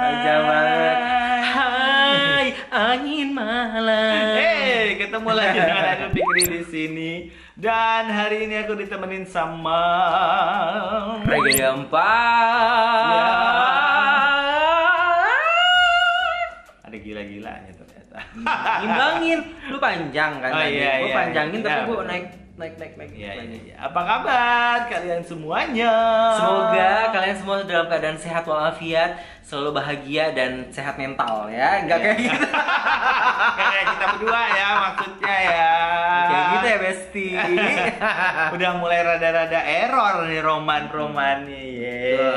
Aja banget. Hai, angin malam. Hey, ketemu lagi dengan aku Fikri di sini. Dan hari ini aku ditemenin sama Regi empat. Ya. Ada gila-gilanya ternyata. Imbangin, panjang kan Oh, tadi. iya, Gua iya, panjangin iya. tapi gua Bener. naik naik naik naik. Iya, iya, iya. Apa kabar kalian semuanya? Semoga kalian semua dalam keadaan sehat walafiat, selalu bahagia dan sehat mental ya. Enggak Iya. kayak gitu. kayak kita berdua ya maksudnya ya. Kayak gitu ya, Besti. Udah mulai rada-rada error nih roman-romannya ya.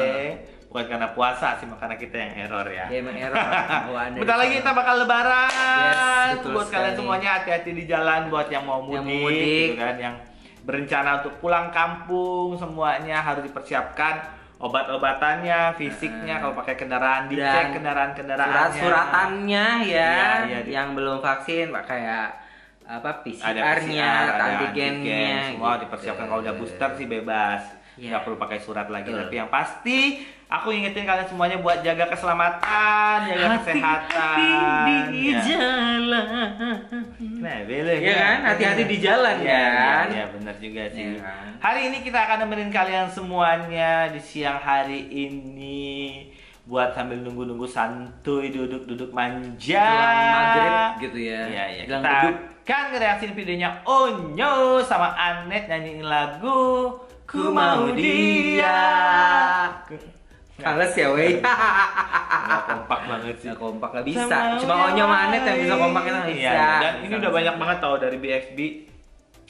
Bukan karena puasa sih, makanya kita yang error ya. Ya emang error Bentar lagi kita bakal lebaran. Yes, betul buat kalian sekali. semuanya hati-hati di jalan buat yang mau mudik, Yang mau mudik. gitu kan, yang berencana untuk pulang kampung semuanya harus dipersiapkan obat-obatannya, fisiknya Ah. kalau pakai kendaraan dicek kendaraan-kendaraannya. Surat-suratannya ya, Iya, iya, di- yang belum vaksin pak kayak apa PCR-nya, PCR, antigennya, antigen, semua gitu. dipersiapkan kalau udah booster sih bebas. Iya. nggak perlu pakai surat lagi Betul. tapi yang pasti aku ingetin kalian semuanya buat jaga keselamatan jaga kesehatan di Ya. jalan. Nah, boleh Iya kan? Hati-hati di jalan, Iya, kan? Iya, iya, benar juga sih. Iya kan? Hari ini kita akan nemenin kalian semuanya di siang hari ini buat sambil nunggu-nunggu santuy duduk-duduk manja. Jelang maghrib gitu ya. Iya, iya. Jelang Kita duduk. kan ngereaksin videonya Onyo sama Anet nyanyiin lagu Ku mau dia. Males ya weh. Nggak kompak banget sih. Nggak kompak nggak bisa. Sama Cuma Onyo Manet yang bisa kompak itu nggak Iya, bisa. dan ini udah banyak banget tau dari BXB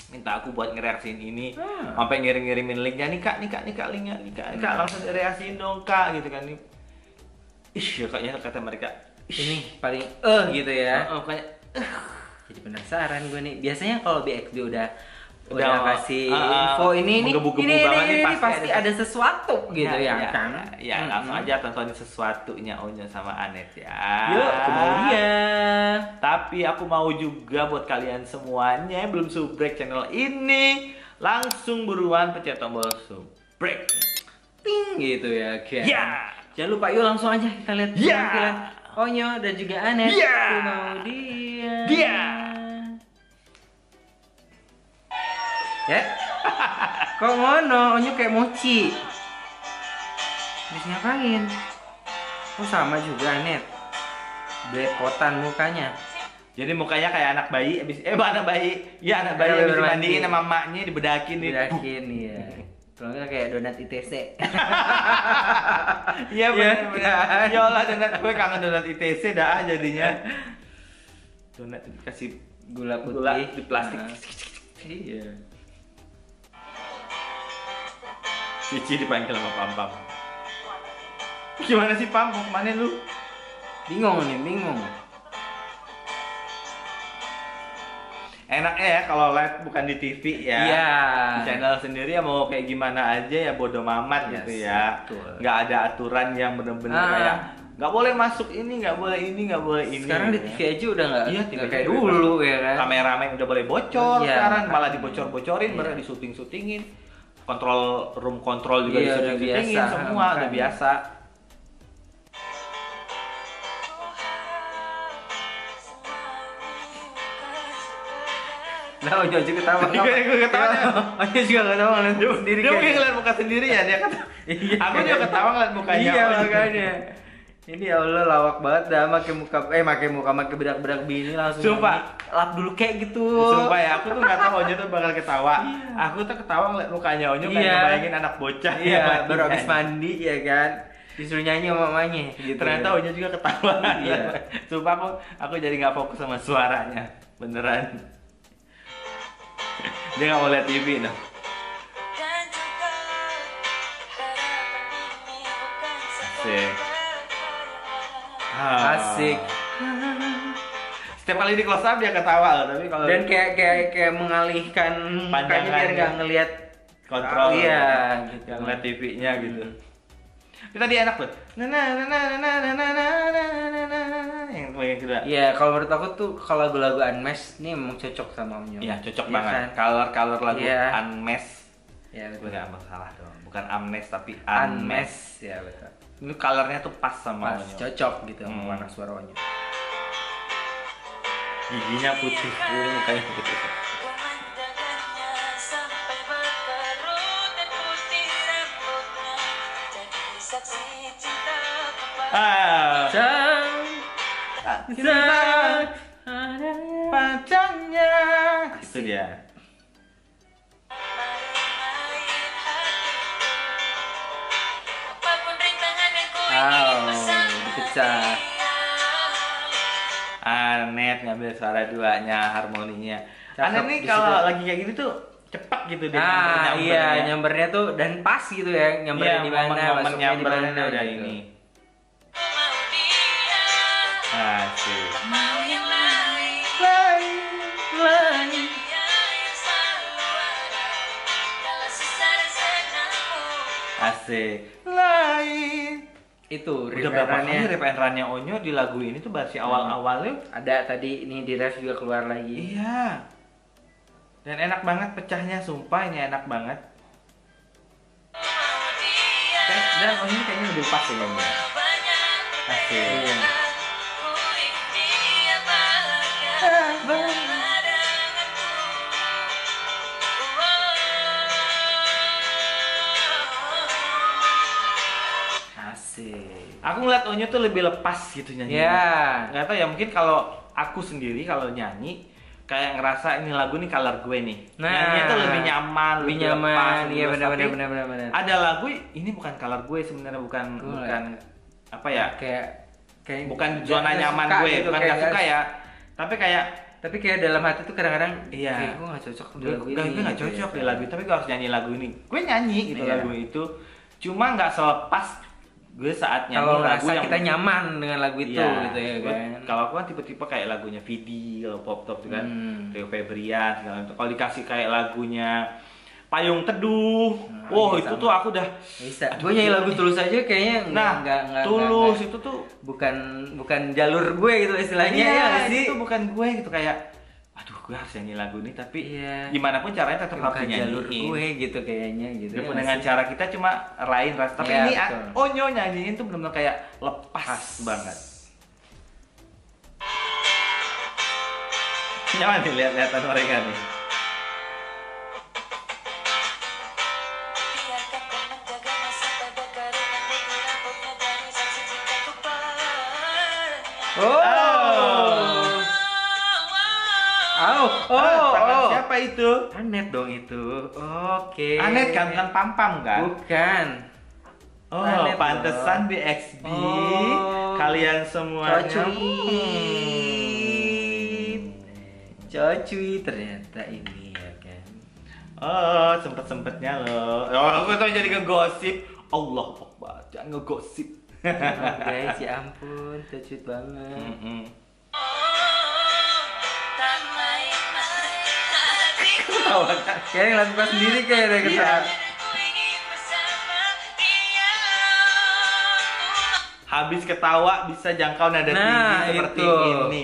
minta aku buat ngereaksiin ini Hmm. sampai ngirim-ngirimin linknya nih kak nih kak nih kak linknya nih kak, nih, kak langsung direaksiin dong kak gitu kan nih ih ya kayaknya kata mereka Ini paling eh gitu ya. oh, kayak Jadi penasaran gue nih. Biasanya kalau BXB udah udah, Udah, kasih ah, info ini ini, ini, banget ini, nih, ini pasti pasti ada ada sesuatu gitu ya, ya, kan? ya Mm-mm. langsung aja tontonin sesuatunya Onyo sama Anet ya Yuk, aku mau dia. Tapi aku mau juga buat kalian semuanya yang belum subrek channel ini langsung buruan pencet tombol subrek. Ting gitu ya, kan? Ya. Jangan lupa yuk langsung aja kita lihat Ya. Onyo dan juga Anet. Ya. Aku mau dia. Dia. Ya. Kok ngono? Onyo kayak mochi. Habis ngapain? Oh sama juga Anet. Belepotan mukanya. Jadi mukanya kayak anak bayi abis eh anak bayi. Ya anak bayi habis bayi dimandiin mandi. sama emaknya dibedakin nih. Bedakin ya. Kalau nggak kayak donat ITC. Iya benar Iya, benar. kan? Ya Allah donat gue kangen donat ITC dah jadinya. Donat dikasih Gula putih gula di plastik. Nah, iya. Cici dipanggil sama Pam Pam. Gimana sih Pam? Mau ke mana lu? Bingung nih, bingung. Enaknya ya kalau live bukan di TV ya. Iya. Di channel sendiri ya mau kayak gimana aja ya bodo amat Yes, gitu ya. betul. Nggak ada aturan yang bener-bener Ah. kayak nggak boleh masuk ini, nggak boleh ini, nggak boleh ini. Sekarang di gitu TV ya. aja udah nggak Iya, TV kayak dulu ya kan. Kameramen udah boleh bocor Iya, sekarang malah dibocor-bocorin, Iya. mereka disuting-sutingin. Kontrol room kontrol juga Iya, udah biasa, semua udah biasa. Nah, Ojo aja ketawa. Iya, gue ketawa. Ojo juga ketawa ngeliat sendiri dia mungkin ngeliat muka sendiri ya dia kata. Iya. Aku juga ketawa ngeliat mukanya. Iya makanya. Ini ya Allah lawak banget dah pakai muka eh pakai muka pakai bedak-bedak bini langsung. Sumpah. lap dulu kayak gitu. Sumpah ya, aku tuh gak tahu Onyo tuh bakal ketawa. Iya. Aku tuh ketawa ngeliat mukanya Onyo kayak Iya. ngebayangin anak bocah. Iya, yang baru lagi habis mandi ya kan. Disuruh nyanyi sama mamanya gitu. Ternyata Onyo juga ketawa. Iya. Sumpah aku aku jadi gak fokus sama suaranya. Beneran. Dia gak mau lihat TV ini bukan Asik. Ah. Asik. Setiap kali di close up dia ketawa loh, tapi kalau Dan kayak kayak kayak mengalihkan mukanya Pandangan biar ya. nggak ngelihat kontrol Oh, iya, gitu. ngeliat TV-nya gitu. Itu tadi enak tuh. Nah, nah, nah, nah, nah, nah, nah, nah, nah, nah, nah, nah, yang kedua. Iya, kalau menurut aku tuh kalau lagu-lagu Unmesh ini emang cocok sama Om. Iya, cocok Iya banget. kan? Color-color lagu Iya. Unmesh Ya gue betul. masalah dong bukan amnes tapi Unmes. unmes Ya betul. Ini colornya tuh pas sama Pas Onyo. cocok gitu sama Hmm. warna suara Onyo. giginya putih ini mukanya putih Pemandangannya sampai Anet ngambil suara duanya harmoninya Cakep Anet nih kalau lagi kayak gini tuh cepat gitu dia Nah, nyamper-nyampernya. iya nyambernya tuh dan pas gitu ya, nyambernya Iya, di mana, masuknya di mana udah gitu. ini mau dia asik Itu udah berapa kali Onyo di lagu ini tuh versi awal-awalnya? Ada tadi ini di ref juga keluar lagi. iya. Dan enak banget pecahnya sumpah ini enak banget. Dia Dan- dan Onyo ini kayaknya lebih pas ya kayaknya. banyak asik. Iya. Aku ngeliat Onyo tuh lebih lepas gitu nyanyi Ya. nggak tahu ya mungkin kalau aku sendiri kalau nyanyi kayak ngerasa ini lagu nih color gue nih Nah. nyanyinya tuh lebih nyaman Lebih lepas, nyaman, lebih iya benar benar benar benar ada lagu ini bukan color gue sebenarnya bukan Gue bukan apa ya Kayak kayak bukan zona nyaman gue gitu, bukan gak suka ya tapi kayak Tapi kayak dalam hati tuh kadang-kadang Iya. kayak gue gak cocok di gue lagu gue ini. nggak gitu cocok ya. di lagu tapi gue harus nyanyi lagu ini gue nyanyi gitu Iya. lagu itu cuma nggak selepas gue saat nyanyi Kalau lagu yang kita nyaman dengan lagu itu Iya. gitu ya kan. Kalau aku kan tipe-tipe kayak lagunya Video, Pop Top tuh kan, Hmm. Rio Febrian segala macam. Kalau dikasih kayak lagunya Payung Teduh, Nah, oh iya, itu sama. tuh aku udah Bisa. Gue nyanyi lagu tulus aja kayaknya nah nggak nggak tulus nggak- itu tuh bukan bukan jalur gue gitu istilahnya iya, ya sih. itu bukan gue gitu kayak gue harus nyanyi lagu ini tapi Iya. gimana pun caranya tetap harus dinyanyiin. gue gitu kayaknya gitu. ya Walaupun dengan sih? cara kita cuma rain ras tapi Iya, ini betul. Onyo nyanyiin tuh benar-benar kayak lepas banget. Nyaman nih lihat-lihatan mereka nih. Siapa itu? Anet dong itu. Oke. Anet kan bukan Pampam kan? Bukan. Oh, Anet pantesan di XB Oh. kalian semuanya. Cocuit. Cocuit ternyata ini ya kan. Oh, sempet-sempetnya loh. Oh, aku tuh jadi ngegosip. Allah Akbar, jangan ngegosip. Emang guys, ya ampun, cocuit banget. Mm-mm. Tak Kayak ngeliat muka sendiri kayak ada dia Habis ketawa bisa jangkau nada Nah, tinggi seperti itu. ini.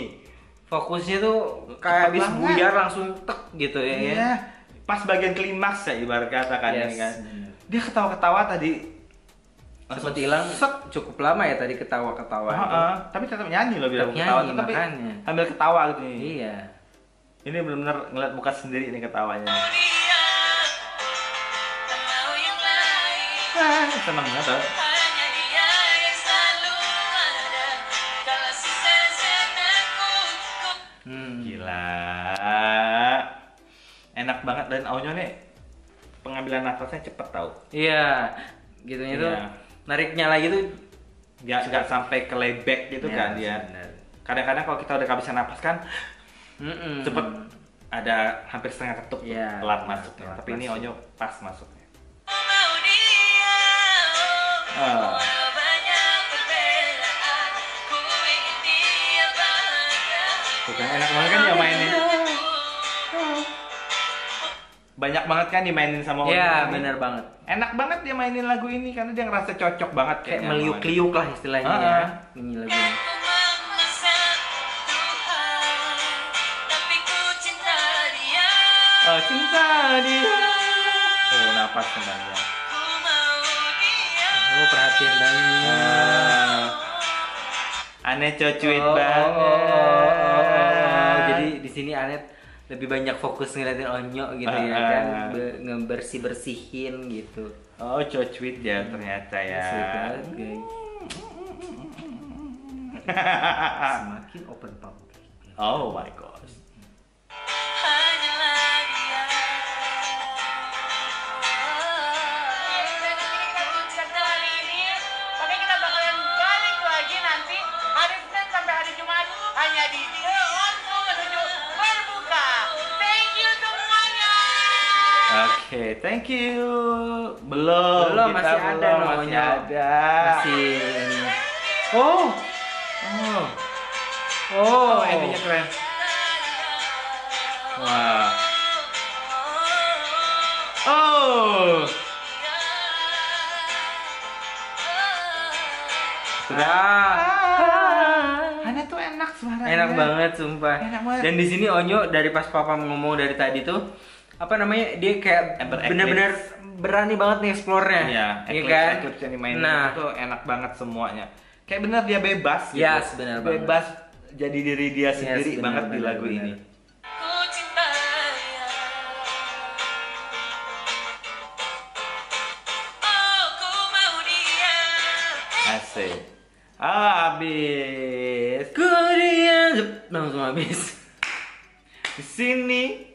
Fokusnya tuh kayak habis buyar langsung tek gitu ya. kan? Iya. Pas bagian klimaks ya ibarat kata kan Yes, ini kan. Dia ketawa-ketawa tadi. Sempat hilang cukup lama ya tadi ketawa-ketawa. Ah, ah. tapi tetap nyanyi loh bilang ketawa tapi ambil ketawa gitu. Iya. Ini benar-benar ngeliat muka sendiri ini ketawanya. Ah, seneng banget Hmm. Gila. Enak banget dan audio nih pengambilan nafasnya cepet tau. Iya. Gitunya tuh Iya. nariknya lagi tuh Nggak nggak sampai ke layback gitu Iya, kan dia. Kadang-kadang kalau kita udah kehabisan napas kan Mm-mm. cepet ada hampir setengah ketuk tuh, Iya, telat benar, masuknya. telat Tapi ini masuk. onyo pas masuknya. dia Ah. Tuh kan enak banget kan dia mainin. Banyak banget kan dimainin sama Onyo. Iya, ini. benar banget. Enak banget dia mainin lagu ini karena dia ngerasa cocok banget Kayak kayaknya meliuk-liuk lah istilahnya Ah, ya. Ini lagunya. Cinta dia Oh. Oh. Ku mau dia Oh, perhatian banget. Ah. Aneh cocuit Oh, oh, banget. oh, oh, oh. Jadi di sini Anet lebih banyak fokus ngeliatin Onyo gitu ya Ah, kan. Be- ngebersih bersihin gitu. Oh, cocuit ya ternyata ya. Banget, guys. Semakin open palm. oh my gosh. Thank you. Belum, Belum, kita masih ada belum, masih namanya. ada. Masih. Oh, Oh, oh, oh, endingnya keren. Wah. Oh. Sudah. Ah. Hana tuh enak suaranya. Enak banget sumpah. Enak banget. Dan di sini Onyo dari pas papa ngomong dari tadi tuh apa namanya dia kayak Ember bener-bener berani banget nih explore-nya. Iya, Eclipse, kan? Eclipse yang dimainin Nah, itu enak banget semuanya. Kayak bener dia bebas gitu. Yes, bener banget. Bebas jadi diri dia Yes, sendiri bener, banget di bener, lagu bener. ini. Oh ku dia Asik. Ah, habis. Kemudian langsung habis. Di sini,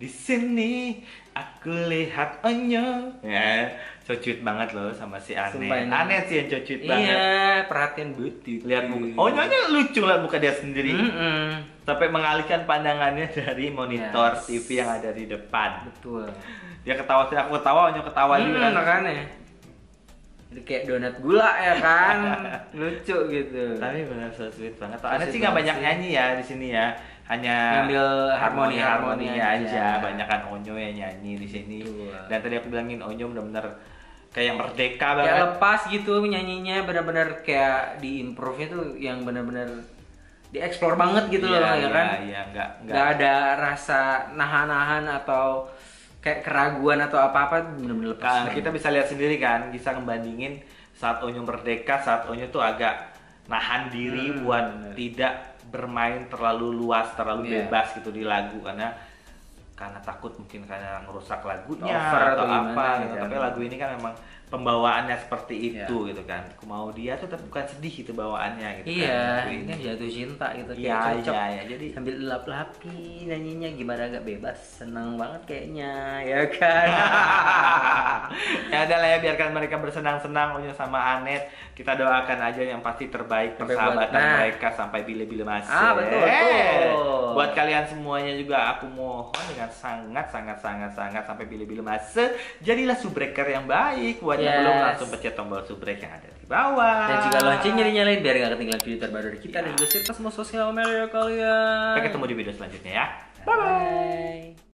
di sini aku lihat Onyo. Ya, so cute banget loh sama si Ane. Ane sih yang so cute banget. Iya, perhatian betul. Lihat muka. Onyo nya lucu lah muka dia sendiri. Mm-mm. Sampai mengalihkan pandangannya dari monitor Yes. TV yang ada di depan. Betul. Dia ketawa, aku ketawa, Onyo ketawa juga Hmm, kan. makanya. Jadi kayak donat gula ya kan, lucu gitu. Tapi benar so sweet banget. Ane sih nggak banyak sih. nyanyi ya di sini ya. Hanya Ngambil harmoni- harmoninya harmoni aja. aja. Banyakan Onyo yang nyanyi di sini. Betul. Dan tadi aku bilangin Onyo benar-benar kayak merdeka banget. Kayak lepas gitu nyanyinya benar-benar kayak di improve-nya tuh yang benar-benar dieksplor banget gitu loh Iya, ya iya, kan. Iya, enggak Nggak ada rasa nahan-nahan atau kayak keraguan atau apa-apa benar-benar lepas. Kan kita bisa lihat sendiri kan, bisa ngebandingin saat Onyo merdeka, saat Onyo tuh agak nahan diri Hmm, buat bener. tidak bermain terlalu luas, terlalu Iya. bebas gitu di lagu karena karena takut mungkin karena ngerusak lagunya Over atau, atau gimana apa gitu kan. Tapi lagu ini kan memang pembawaannya seperti Iya. itu gitu kan. Aku mau dia tuh bukan sedih itu bawaannya gitu kan. Iya, lagu ini kan jatuh cinta gitu Iya, kayak cocok. iya, iya. Jadi sambil lap-lapi nyanyinya gimana agak bebas senang banget kayaknya ya kan ya udah lah ya biarkan mereka bersenang-senang Onyo sama Anet kita doakan aja yang pasti terbaik Terbaik persahabatan buat- nah. mereka sampai bila-bila masih Ah, betul, betul. buat kalian semuanya juga aku mohon dengan sangat sangat sangat sangat sampai bila-bila masa jadilah subbreaker yang baik buat Yes. belum langsung pencet tombol subscribe yang ada di bawah dan juga loncengnya dinyalain biar nggak ketinggalan video terbaru dari kita dan juga share ke semua sosial media kalian sampai ketemu di video selanjutnya ya bye, -bye.